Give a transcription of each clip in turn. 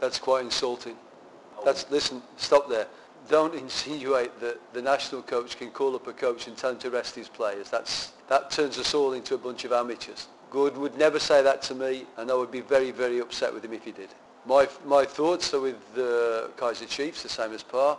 That's quite insulting. That's listen, stop there. Don't insinuate that the national coach can call up a coach and tell him to rest his players. That's that turns us all into a bunch of amateurs. Good would never say that to me, and I would be very, very upset with him if he did. My my thoughts are with the Kaizer Chiefs, the same as Par,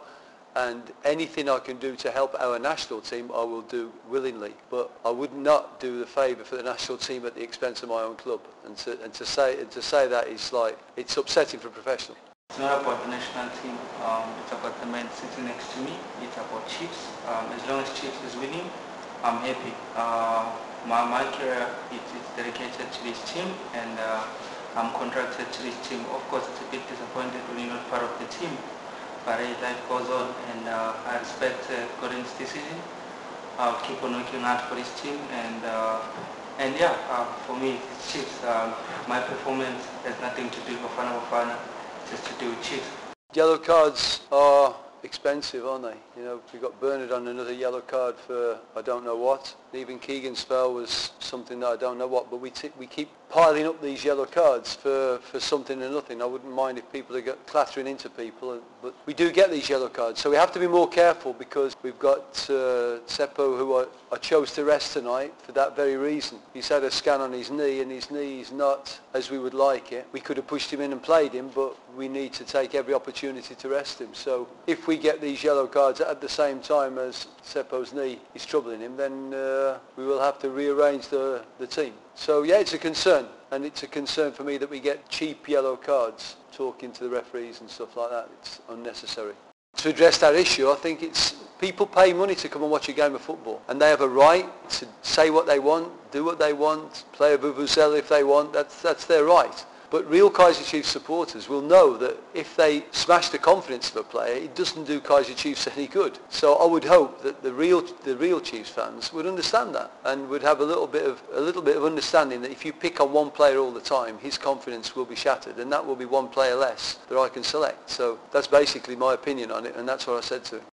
and anything I can do to help our national team, I will do willingly. But I would not do the favour for the national team at the expense of my own club. And to and to say and to say that is like it's upsetting for a professional. It's not about the national team. Um, it's about the man sitting next to me. It's about Chiefs. Um, as long as Chiefs is winning, I'm happy. Uh, my, my career is, is dedicated to this team and uh, I'm contracted to this team. Of course, it's a bit disappointed when you're not part of the team, as life goes on and uh, I respect uh, decision. I'll keep on working hard for this team and uh, and yeah, uh, for me, it's Chiefs. Um, my performance has nothing to do with Bafana Bafana, just to do with Chiefs. Yellow cards are expensive, aren't they? You know, we got Bernard on another yellow card for I don't know what. Even Keagan's spell was something that I don't know what, but we, we keep piling up these yellow cards for, for something and nothing. I wouldn't mind if people are clattering into people, but we do get these yellow cards. So we have to be more careful because we've got uh, Tshepo who I, I chose to rest tonight for that very reason. He's had a scan on his knee and his knee is not as we would like it. We could have pushed him in and played him, but we need to take every opportunity to rest him. So if we get these yellow cards at the same time as Tshepo's knee is troubling him, then uh, we will have to rearrange the, the team. So yeah, it's a concern, and it's a concern for me that we get cheap yellow cards talking to the referees and stuff like that. It's unnecessary. To address that issue, I think it's people pay money to come and watch a game of football, and they have a right to say what they want, do what they want, play a vuvuzela if they want. That's that's their right. But real Kaizer Chiefs supporters will know that if they smash the confidence of a player, it doesn't do Kaizer Chiefs any good. So I would hope that the real the real Chiefs fans would understand that and would have a little bit of a little bit of understanding that if you pick on one player all the time, his confidence will be shattered, and that will be one player less that I can select. So that's basically my opinion on it, and that's what I said to him.